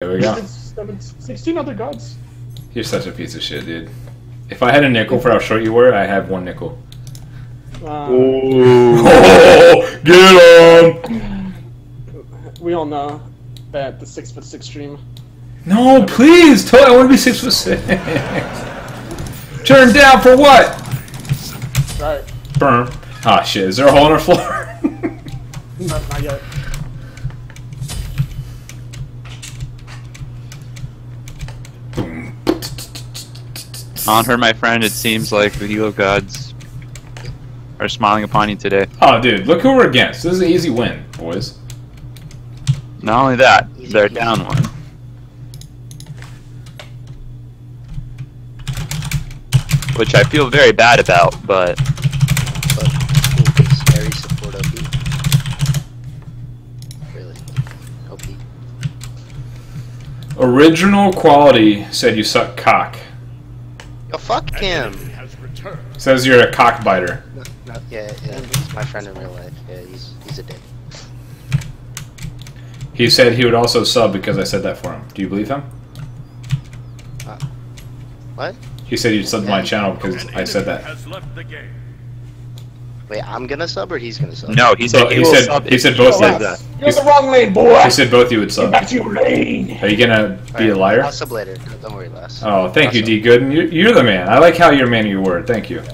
There we go. It's, it's 16 other gods. You're such a piece of shit, dude. If I had a nickel for how short you were, I have one nickel. Uh, Oh, get on! we all know that the six foot six stream. No, please, tell I want to be six foot six. Turn down for what? Right. Burn. Ah, shit. Is there a hole in our floor? Not, not yet. On her, my friend, it seems like the Hilo gods are smiling upon you today. Oh, dude, look who we're against. This is an easy win, boys. Not only that, they're down one. Which I feel very bad about, but but Hulk is very support OP. Really. OP. Original quality said you suck cock. Oh, fuck him! Says you're a cockbiter. No, no, yeah, yeah, he's my friend in real life. Yeah, he's, he's a dick. He said he would also sub because I said that for him. Do you believe him? Uh, what? He said he'd sub to my channel because I said that. Wait, I'm gonna sub or he's gonna sub? no, he said But he, he said- sub he said you both said ways. that. You're in the wrong lane, boy. He said both you would Get sub. back to your lane. Are you gonna be a liar? I'll sub later. Don't worry, Les. Oh, thank you, Awesome. D. Gooden. You're, you're the man. I like how you're a man of your word. Thank you.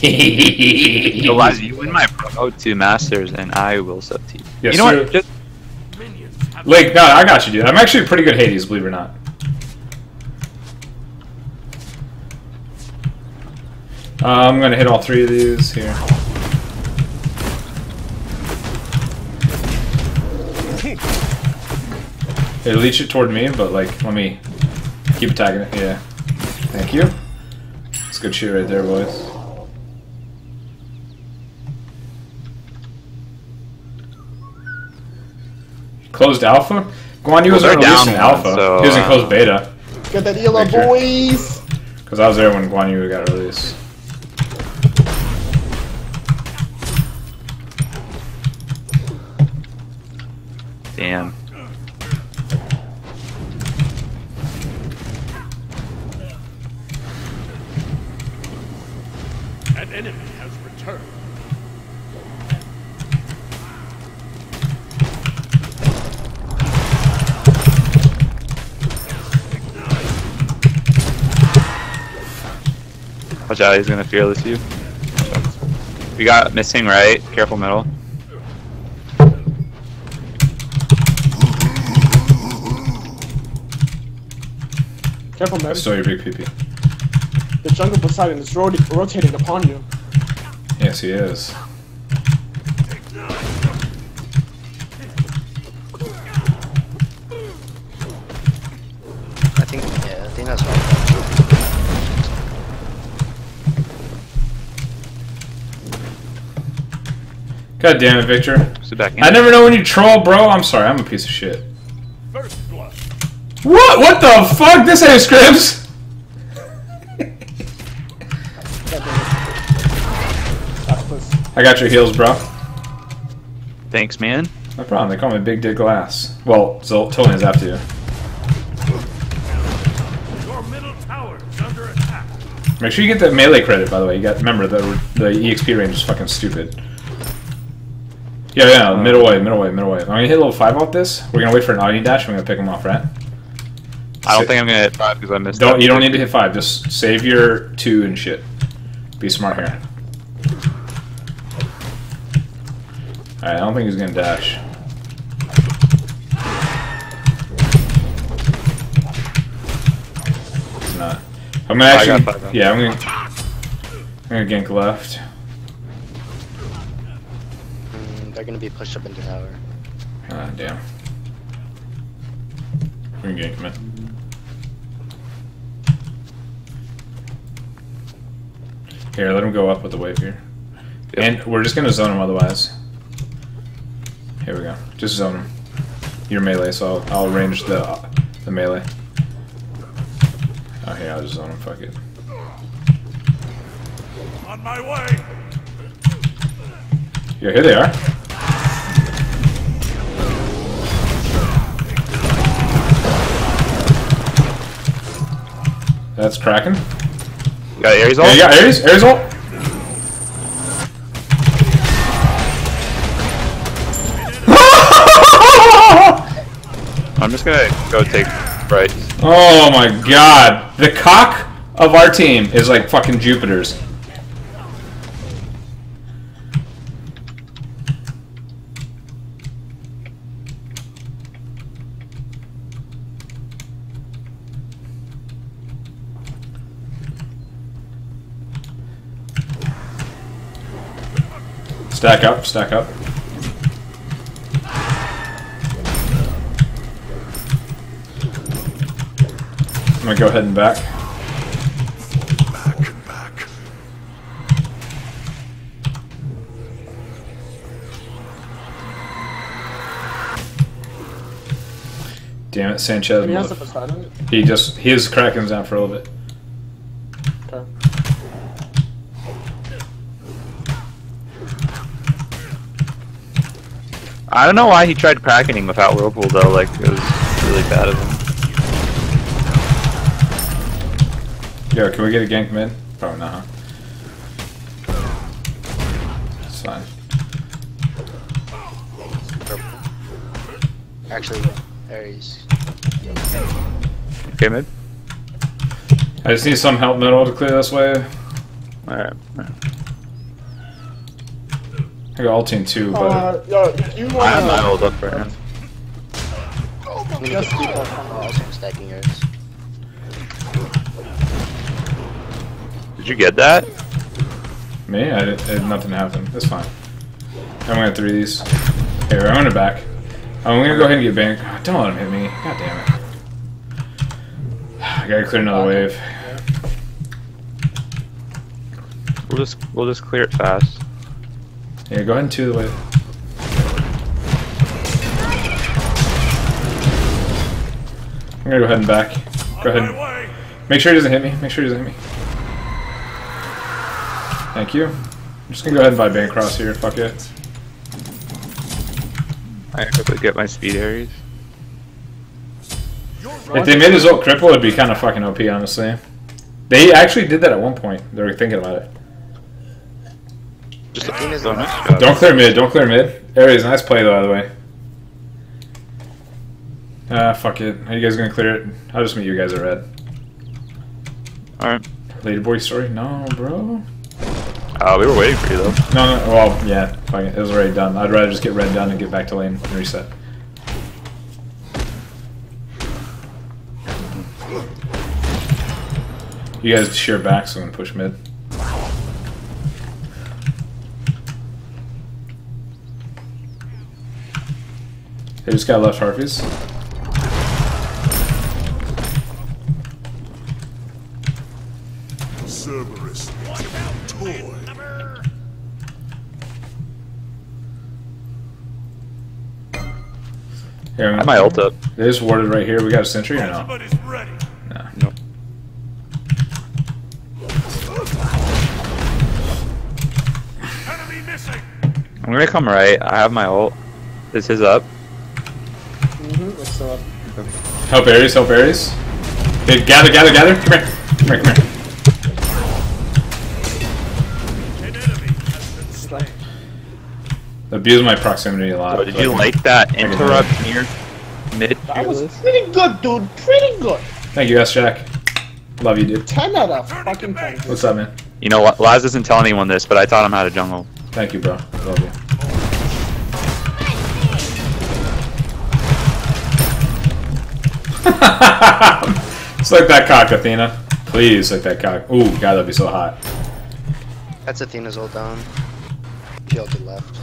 So, you win my promote to Masters, and I will sub to you. Yes, you know sir. what? Just Like, no, I got you, dude. I'm actually pretty good Hades, believe it or not. Uh, I'm gonna hit all three of these here. It leech it toward me, but like, let me keep attacking it. Yeah. Thank you. That's good shit right there, boys. Closed alpha? Guan Yu was Well, well, they're released in alpha. one, so, he was in uh, closed beta. Get that ELO, Victor. boys. Because I was there when Guan Yu got released. Damn. An enemy has returned. Watch out, he's gonna fearless you. We got missing, right? Careful middle. Careful, I man. stole your big peepee. The jungle Poseidon is rot rotating upon you. Yes, he is. I think, yeah, I think that's right. God damn it, Victor. Sit back in. I never know when you troll, bro. I'm sorry, I'm a piece of shit. First blood. What? What the fuck? This ain't scripts. God damn it. Octopus. I got your heels, bro. Thanks, man. No problem. They call me Big Dick Glass. Well, Zol- Tolian's after you. Your middle tower is under attack. Make sure you get that melee credit, by the way. You got remember the the EXP range is fucking stupid. Yeah, yeah, middle way, middle way, middle way. I'm gonna hit level five off this. We're gonna wait for an audio dash. We're gonna pick him off, right? I don't think I'm gonna hit five because I missed. Don't that. you don't need to hit five. Just save your two and shit. Be smart here. Alright, I don't think he's gonna dash. He's not. I'm gonna actually. five, yeah, I'm gonna. I'm gonna gank left. Mm, they're gonna be pushed up into tower. Ah, damn. We're gonna gank him in. Here, let him go up with the wave here. Yep. And we're just gonna zone him otherwise. Here we go. Just zone him. You're melee, so I'll, I'll arrange the uh, the melee. Oh, here, I'll just zone him. Fuck it. On my way. Yeah, here they are. That's Kraken. You got Ares Yeah, ult? you got Ares? Ares ult? I'm just gonna go take right. oh my god. The cock of our team is like fucking Jupiter's. Stack up, stack up. I'm gonna go ahead and back. Back, back. Damn it, Sanchez. He. He just he is Kraken's down for a little bit. I don't know why he tried cracking him without Whirlpool though, like it was really bad of him. Yo, can we get a gank mid? Probably not, huh? It's fine. Actually, Ares. Okay, mid? I just need some help middle to clear this way. Alright. I got ulting too, but Uh, yo, you I have my wanna ult up right now. We need to keep on stacking yours. Did you get that? me, I did, I- nothing happened. That's fine. I'm gonna three these. Here, I'm gonna back. I'm gonna go ahead and get banked. Ah, Don't let him hit me. God damn it. I gotta clear another wave. We'll just we'll just clear it fast. Yeah, go ahead and two the way. I'm gonna go ahead and back. Go ahead. my. Make sure he doesn't hit me. Make sure he doesn't hit me. Thank you. I'm just gonna go ahead and buy Bancroft's here. Fuck it. I can quickly get my speed Ares. If they made his ult cripple, it'd be kind of fucking OP, honestly. They actually did that at one point. They were thinking about it. Just in nice there. job. Don't clear mid. Don't clear mid. Ares, nice play though, by the way. Ah, fuck it. How you guys gonna clear it? I'll just meet you guys at red. Alright. Lady boy story? No, bro. Uh, we were waiting for you though. No, no. Well, yeah. Fuck it. It was already done. I'd rather just get red done and get back to lane and reset. You guys shear back, so I'm gonna push mid. They just got left Harpies. Cerberus. Toy. Here, I have my ult up. They just warded right here. We got a sentry or no? Ultimate is ready. No. Nope. I'm gonna come right. I have my ult. This is his up? It's uh, Help Ares, help Ares. Okay, gather, gather, gather. Come here. Come here, come here. An enemy has been. Abuse my proximity a lot. Oh, did but- you like that interrupt near mid? that was pretty good, dude. Pretty good. Thank you, S Jack. Love you, dude. Ten out of fucking ten. What's up, man? You know what? Laz doesn't tell anyone this, but I taught him how to jungle. Thank you, bro. Love you. Just like that cock, Athena. Please, like that cock. Ooh, God, that'd be so hot. That's Athena's ult down. She ulted left.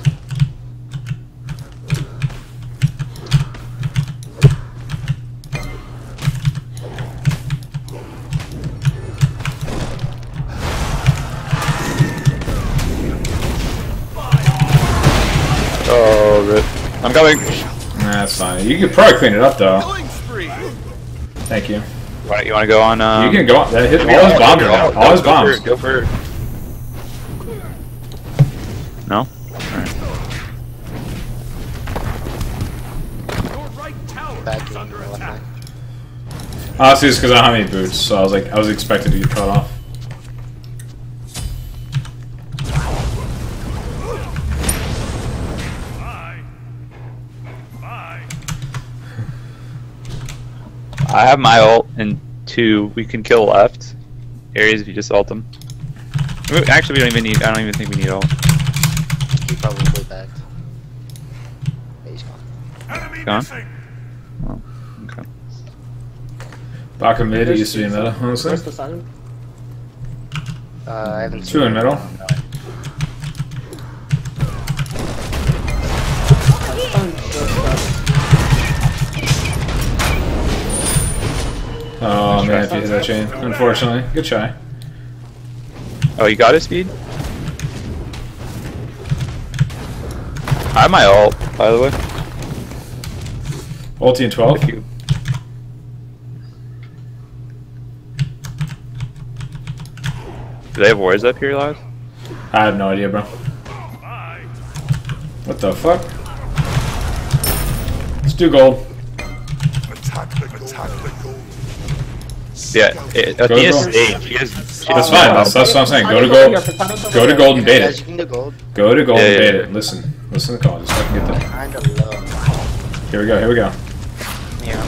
Oh, rip. I'm coming. Nah, that's fine. You could probably clean it up, though. Killing spree. Thank you. Why, you want to go on? Um, You can go on. That hit all his bombs right now. All his go for bombs. Go for it. No. Your right tower Back is under attack. lane. Honestly, it's because I don't have any boots, so I was like, I was expected to get cut off. I have my ult and two. We can kill left areas if you just ult them. Actually, we don't even need. I don't even think we need ult. He probably backed. Yeah, he's gone. Enemy Gone? missing. Okay. Baka mid used to be middle, honestly. Where's the silent? Uh, I haven't Two in middle. Oh man, if you hit that chain. Unfortunately. Good try. Oh, you got his speed. I have my ult, by the way. Ulti in 12. If you. Do they have wars up here, live? I have no idea, bro. What the fuck? Let's do gold. Attack the gold. Attack the gold. Yeah, it, Go Athena's gold. stage. She has, she That's fine. That's, that's what I'm saying. Go to Potato's gold. here, potato's over Go to here. gold and bait it. you can do gold. Go to gold Yeah, and bait it. Listen. Listen to the call. Just fucking get there. Here we go. Here we go. Yeah,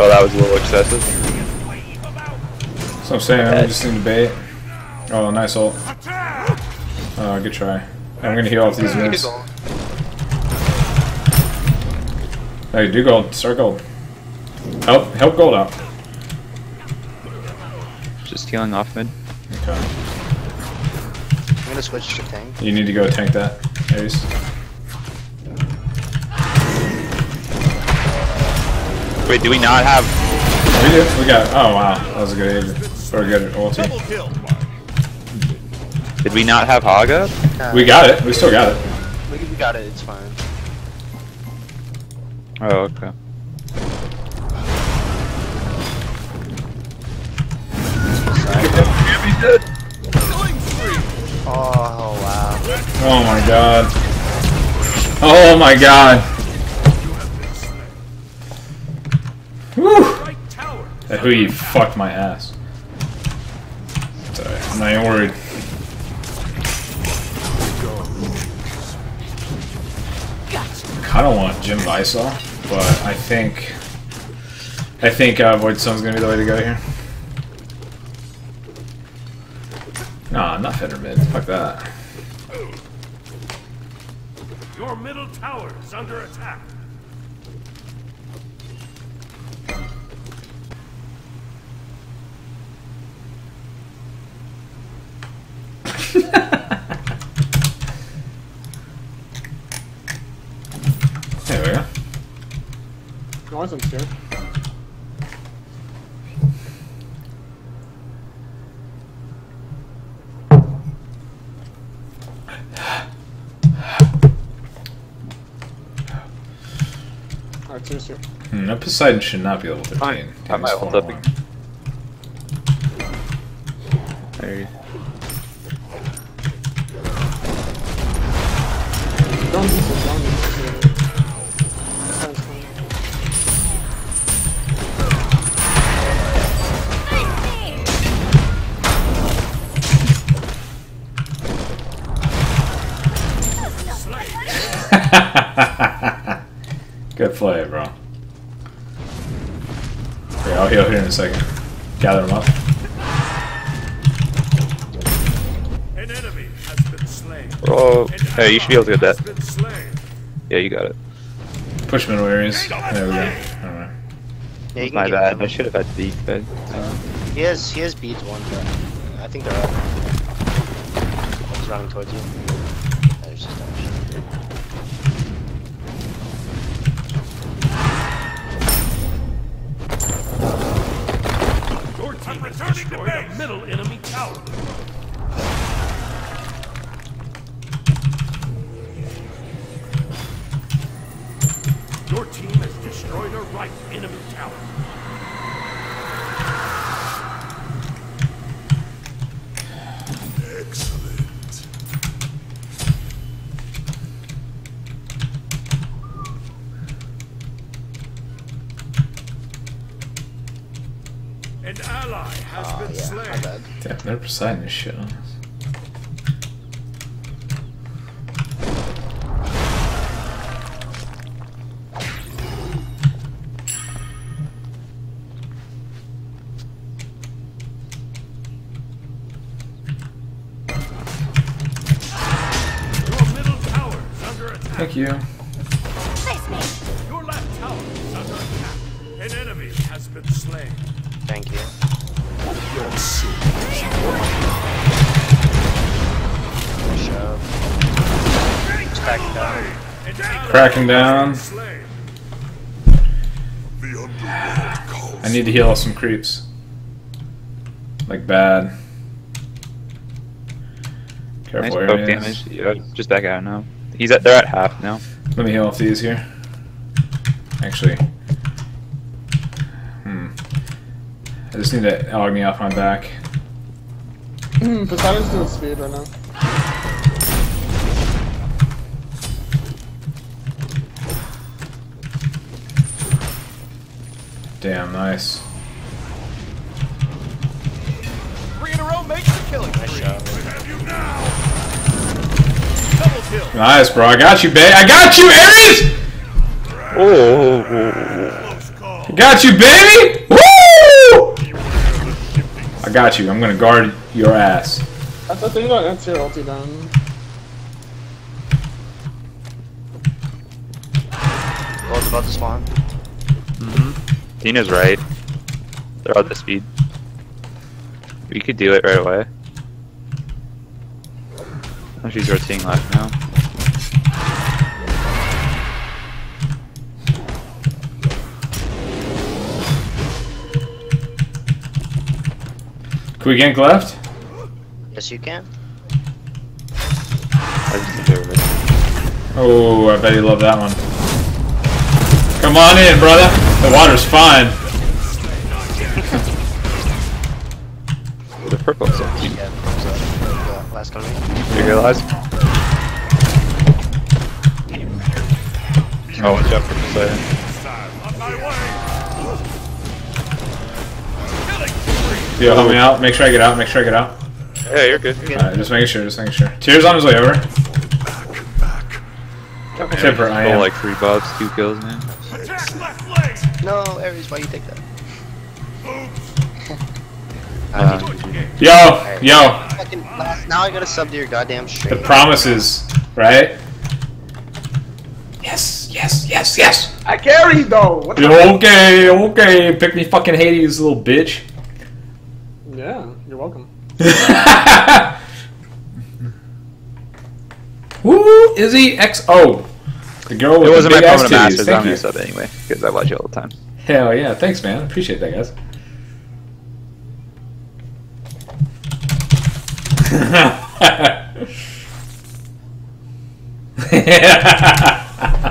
Oh, that was a little excessive. So I'm saying, I just need to bait. Oh, nice ult. Oh, good try. I'm gonna heal off these You Hey, do gold. Start gold. Help, help gold out. Just healing off mid. Okay. I'm gonna switch to tank. You need to go tank that, Ace. Wait, do we not have? We do. We got. Oh wow, that was a good agent. Or a good ulti. Double. Did we not have Haga? Uh, We got it. We still got it. We, we got it, it's fine. Oh, okay. Oh, wow. Oh my god. Oh my god. Tower. That who you fucked my ass. Alright. I'm not even worried. I don't want Jim Lysol, but I think I think uh, Void Stone's gonna be the way to go here. Nah, not Fender mid. Fuck that. Your middle tower is under attack. Northern's here. Alright, two's here. Hmm, no, Poseidon should not be level 15. Fine. Damn, Have my he's ult four up more. again. Good play, bro. Okay, I'll heal here in a second. Gather them up. An enemy has been slain. Oh, hey, you should be able to get that. has been slain. Yeah, you got it. Push middle areas. There we go. Alright. Yeah, you My bad. I should have had beat fed. He has, he has beads one, but I think they're up. He's running towards you. An ally has Oh, been yeah, slain. my bad. Damn, they're Poseidon this shit on us. Stack it down. Cracking down. I need to heal some creeps. Like bad. Careful poke areas. damage. Yeah, just back out now. He's at. They're at half now. Let me heal off these here. Actually. Hmm. I just need to Agni off my back. Poseidon's doing speed right now. Damn, nice. Three in a row makes the killing Nice spree. shove. Have you now? Double kill. Nice, bro. I got you, babe. I got you, Ares! Oh, I got you, baby! Woo! I got you. I'm gonna guard your ass. That's the thing about Enter ulti down. World's about to spawn. Mm-hmm. Tina's right. They're all the speed. We could do it right away. Oh, she's rotating left now. Can we gank left? Yes, you can. I just think they're right. Oh, I bet you love that one. Come on in, brother. The water's fine. The purple so. Yeah, thumbs last coming. You realize? Oh, watch out for Poseidon. On. Yo, help me out. Make sure I get out. Make sure I get out. Yeah, you're good. You're good. Alright, just making sure. Just making sure. Tears on his way over. Temper, I am. like three buffs, two kills, man. Attack left leg. No, Ares, why you take that? Uh, Yo, yo. Now I gotta sub to your goddamn The promises, right? Yes, yes, yes, yes. I carry though. What the Yo, okay, okay. Pick me fucking Hades, little bitch. Yeah, you're welcome. Woo, Izzy XO. The girl with it wasn't my big ass moment of titties. masters. Thank I'm you. gonna anyway because I watch you all the time. Hell yeah, thanks, man. Appreciate that, guys.